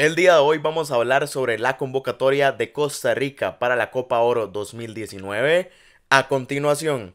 El día de hoy vamos a hablar sobre la convocatoria de Costa Rica para la Copa Oro 2019. A continuación.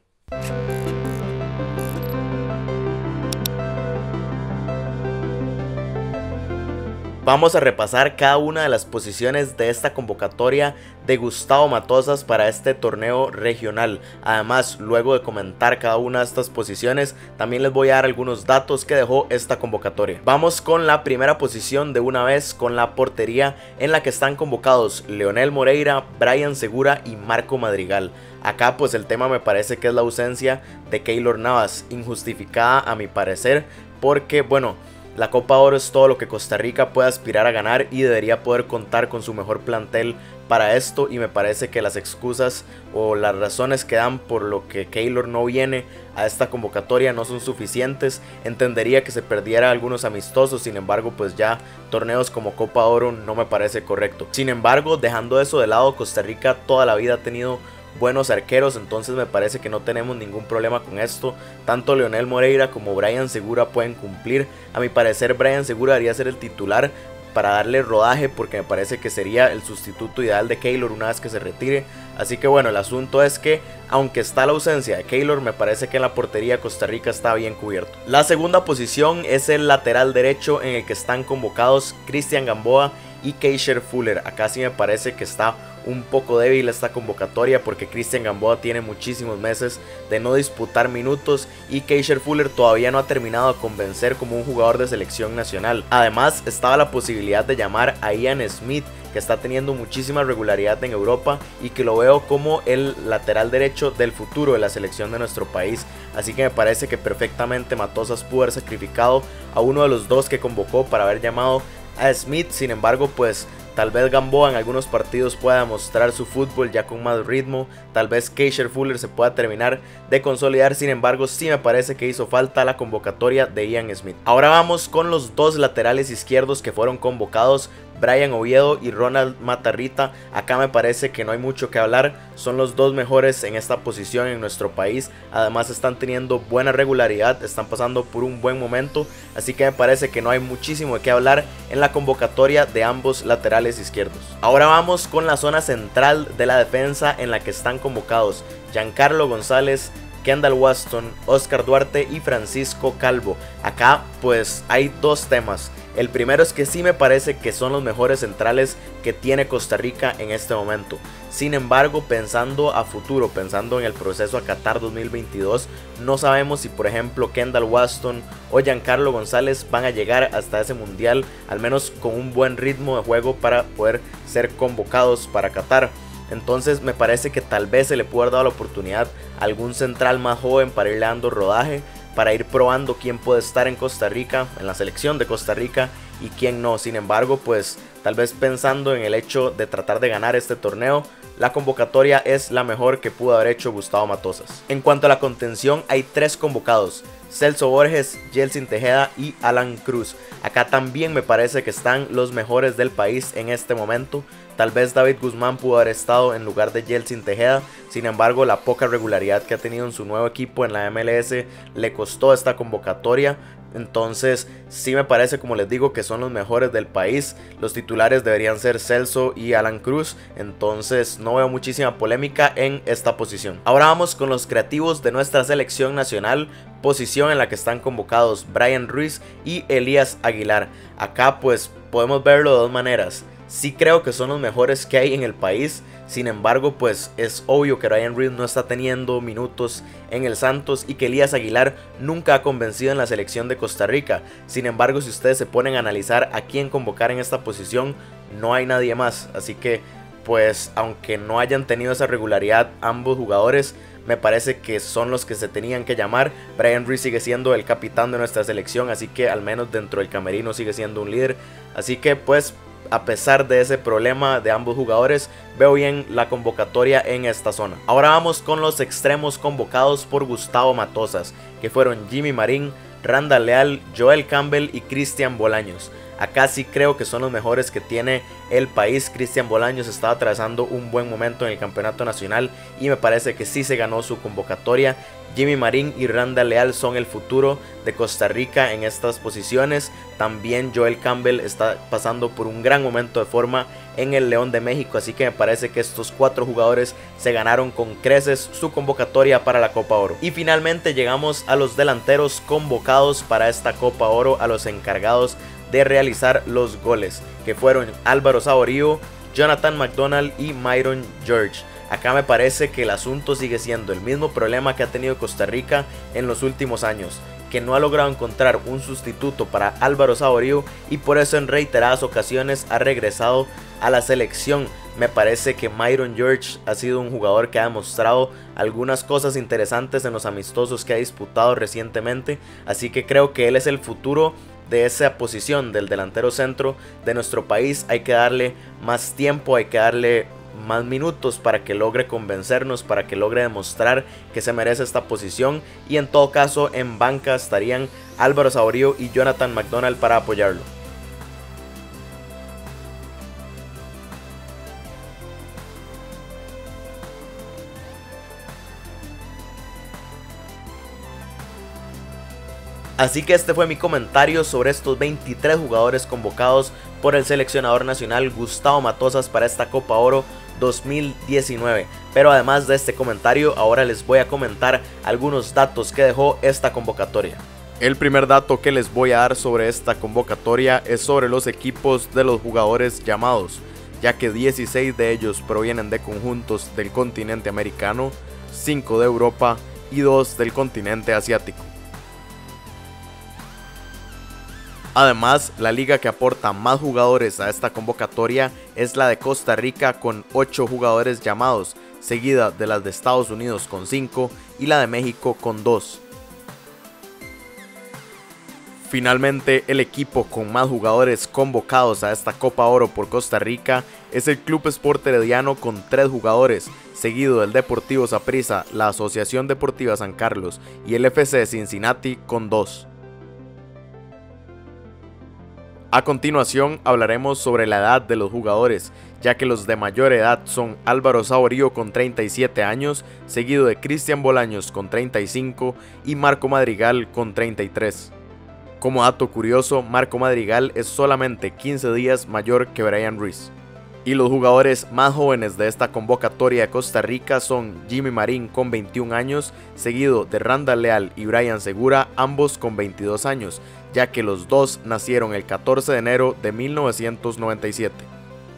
Vamos a repasar cada una de las posiciones de esta convocatoria de Gustavo Matosas para este torneo regional. Además, luego de comentar cada una de estas posiciones, también les voy a dar algunos datos que dejó esta convocatoria. Vamos con la primera posición de una vez con la portería en la que están convocados Leonel Moreira, Brian Segura y Marco Madrigal. Acá pues el tema me parece que es la ausencia de Keylor Navas, injustificada a mi parecer, porque bueno, la Copa Oro es todo lo que Costa Rica puede aspirar a ganar y debería poder contar con su mejor plantel para esto y me parece que las excusas o las razones que dan por lo que Keylor no viene a esta convocatoria no son suficientes. Entendería que se perdiera algunos amistosos, sin embargo pues ya torneos como Copa Oro no me parece correcto. Sin embargo, dejando eso de lado, Costa Rica toda la vida ha tenido buenos arqueros, entonces me parece que no tenemos ningún problema con esto. Tanto Leonel Moreira como Brian Segura pueden cumplir. A mi parecer Brian Segura debería ser el titular para darle rodaje porque me parece que sería el sustituto ideal de Keylor una vez que se retire. Así que bueno, el asunto es que aunque está la ausencia de Keylor, me parece que en la portería Costa Rica está bien cubierto. La segunda posición es el lateral derecho en el que están convocados Cristian Gamboa y Keisher Fuller. Acá sí me parece que está un poco débil esta convocatoria porque Cristian Gamboa tiene muchísimos meses de no disputar minutos y Keisher Fuller todavía no ha terminado de convencer como un jugador de selección nacional. Además estaba la posibilidad de llamar a Ian Smith que está teniendo muchísima regularidad en Europa y que lo veo como el lateral derecho del futuro de la selección de nuestro país. Así que me parece que perfectamente Matosas pudo haber sacrificado a uno de los dos que convocó para haber llamado a Smith. Sin embargo, pues Tal vez Gamboa en algunos partidos pueda mostrar su fútbol ya con más ritmo. Tal vez Keisher Fuller se pueda terminar de consolidar. Sin embargo, sí me parece que hizo falta la convocatoria de Ian Smith. Ahora vamos con los dos laterales izquierdos que fueron convocados. Brian Oviedo y Ronald Matarrita. Acá me parece que no hay mucho que hablar. Son los dos mejores en esta posición en nuestro país. Además están teniendo buena regularidad. Están pasando por un buen momento. Así que me parece que no hay muchísimo qué hablar en la convocatoria de ambos laterales izquierdos. Ahora vamos con la zona central de la defensa en la que están convocados Giancarlo González, Kendall Waston, Oscar Duarte y Francisco Calvo. Acá pues hay dos temas. El primero es que sí me parece que son los mejores centrales que tiene Costa Rica en este momento. Sin embargo, pensando a futuro, pensando en el proceso a Qatar 2022, no sabemos si por ejemplo Kendall Waston o Giancarlo González van a llegar hasta ese mundial, al menos con un buen ritmo de juego para poder ser convocados para Qatar. Entonces me parece que tal vez se le puede haber dado la oportunidad a algún central más joven para irle dando rodaje para ir probando quién puede estar en Costa Rica, en la selección de Costa Rica y quién no. Sin embargo, pues tal vez pensando en el hecho de tratar de ganar este torneo, la convocatoria es la mejor que pudo haber hecho Gustavo Matosas. En cuanto a la contención, hay tres convocados. Celso Borges, Jelsin Tejeda y Alan Cruz. Acá también me parece que están los mejores del país en este momento. Tal vez David Guzmán pudo haber estado en lugar de Jelsin Tejeda, sin embargo la poca regularidad que ha tenido en su nuevo equipo en la MLS le costó esta convocatoria. Entonces sí me parece como les digo que son los mejores del país. Los titulares deberían ser Celso y Alan Cruz. Entonces no veo muchísima polémica en esta posición. Ahora vamos con los creativos de nuestra selección nacional. Posición en la que están convocados Brian Ruiz y Elías Aguilar. Acá pues podemos verlo de dos maneras sí creo que son los mejores que hay en el país. Sin embargo, pues es obvio que Ryan Reed no está teniendo minutos en el Santos y que Elías Aguilar nunca ha convencido en la selección de Costa Rica. Sin embargo, si ustedes se ponen a analizar a quién convocar en esta posición, no hay nadie más. Así que, pues, aunque no hayan tenido esa regularidad ambos jugadores, me parece que son los que se tenían que llamar. Brian Reed sigue siendo el capitán de nuestra selección, así que al menos dentro del camerino sigue siendo un líder. Así que pues a pesar de ese problema de ambos jugadores, veo bien la convocatoria en esta zona. Ahora vamos con los extremos convocados por Gustavo Matosas, que fueron Jimmy Marín, Randa Leal, Joel Campbell y Cristian Bolaños. Acá sí creo que son los mejores que tiene el país. Cristian Bolaños estaba atravesando un buen momento en el campeonato nacional y me parece que sí se ganó su convocatoria. Jimmy Marín y Randa Leal son el futuro de Costa Rica en estas posiciones. También Joel Campbell está pasando por un gran momento de forma en el León de México. Así que me parece que estos cuatro jugadores se ganaron con creces su convocatoria para la Copa Oro. Y finalmente llegamos a los delanteros convocados para esta Copa Oro, a los encargados de realizar los goles, que fueron Álvaro Saborío, Jonathan McDonald y Myron George. Acá me parece que el asunto sigue siendo el mismo problema que ha tenido Costa Rica en los últimos años, que no ha logrado encontrar un sustituto para Álvaro Saborío y por eso en reiteradas ocasiones ha regresado a la selección. Me parece que Myron George ha sido un jugador que ha demostrado algunas cosas interesantes en los amistosos que ha disputado recientemente, así que creo que él es el futuro de esa posición del delantero centro de nuestro país. Hay que darle más tiempo, hay que darle más minutos para que logre convencernos, para que logre demostrar que se merece esta posición y en todo caso en banca estarían Álvaro Saborío y Jonathan McDonald para apoyarlo. Así que este fue mi comentario sobre estos 23 jugadores convocados por el seleccionador nacional Gustavo Matosas para esta Copa Oro 2019. Pero además de este comentario, ahora les voy a comentar algunos datos que dejó esta convocatoria. El primer dato que les voy a dar sobre esta convocatoria es sobre los equipos de los jugadores llamados, ya que 16 de ellos provienen de conjuntos del continente americano, 5 de Europa y 2 del continente asiático. Además, la liga que aporta más jugadores a esta convocatoria es la de Costa Rica con 8 jugadores llamados, seguida de las de Estados Unidos con 5 y la de México con 2. Finalmente, el equipo con más jugadores convocados a esta Copa Oro por Costa Rica es el Club Sport Herediano con 3 jugadores, seguido del Deportivo Saprissa, la Asociación Deportiva San Carlos y el FC Cincinnati con 2. A continuación hablaremos sobre la edad de los jugadores, ya que los de mayor edad son Álvaro Saborío con 37 años, seguido de Cristian Bolaños con 35 y Marco Madrigal con 33. Como dato curioso, Marco Madrigal es solamente 15 días mayor que Brian Ruiz. Y los jugadores más jóvenes de esta convocatoria de Costa Rica son Jimmy Marín con 21 años, seguido de Randall Leal y Brian Segura, ambos con 22 años, ya que los dos nacieron el 14 de enero de 1997.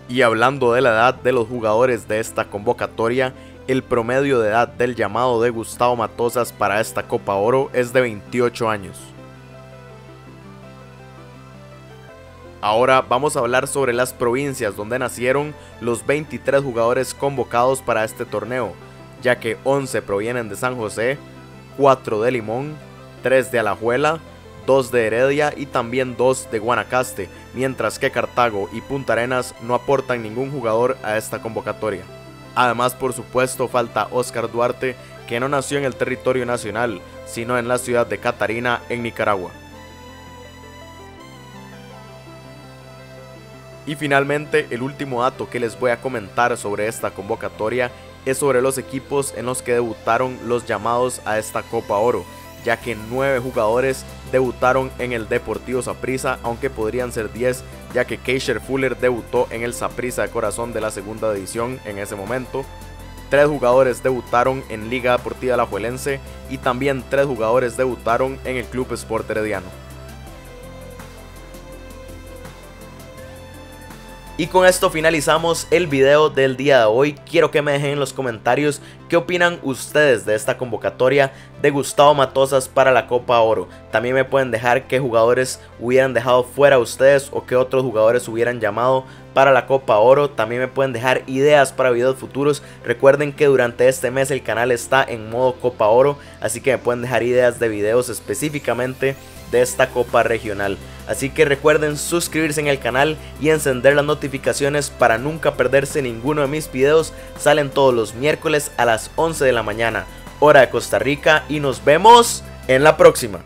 Y hablando de la edad de los jugadores de esta convocatoria, el promedio de edad del llamado de Gustavo Matosas para esta Copa Oro es de 28 años. Ahora vamos a hablar sobre las provincias donde nacieron los 23 jugadores convocados para este torneo, ya que 11 provienen de San José, 4 de Limón, 3 de Alajuela, 2 de Heredia y también 2 de Guanacaste, mientras que Cartago y Punta Arenas no aportan ningún jugador a esta convocatoria. Además, por supuesto, falta Oscar Duarte, que no nació en el territorio nacional, sino en la ciudad de Catarina, en Nicaragua. Y finalmente, el último dato que les voy a comentar sobre esta convocatoria es sobre los equipos en los que debutaron los llamados a esta Copa Oro, ya que 9 jugadores debutaron en el Deportivo Saprissa, aunque podrían ser 10, ya que Keisher Fuller debutó en el Saprissa de Corazón de la segunda división en ese momento. Tres jugadores debutaron en Liga Deportiva Alajuelense y también tres jugadores debutaron en el Club Sport Herediano. Y con esto finalizamos el video del día de hoy. Quiero que me dejen en los comentarios qué opinan ustedes de esta convocatoria de Gustavo Matosas para la Copa Oro. También me pueden dejar qué jugadores hubieran dejado fuera ustedes o qué otros jugadores hubieran llamado para la Copa Oro. También me pueden dejar ideas para videos futuros. Recuerden que durante este mes el canal está en modo Copa Oro, así que me pueden dejar ideas de videos específicamente de esta Copa Regional. Así que recuerden suscribirse en el canal y encender las notificaciones para nunca perderse ninguno de mis videos. Salen todos los miércoles a las 11 de la mañana, hora de Costa Rica y nos vemos en la próxima.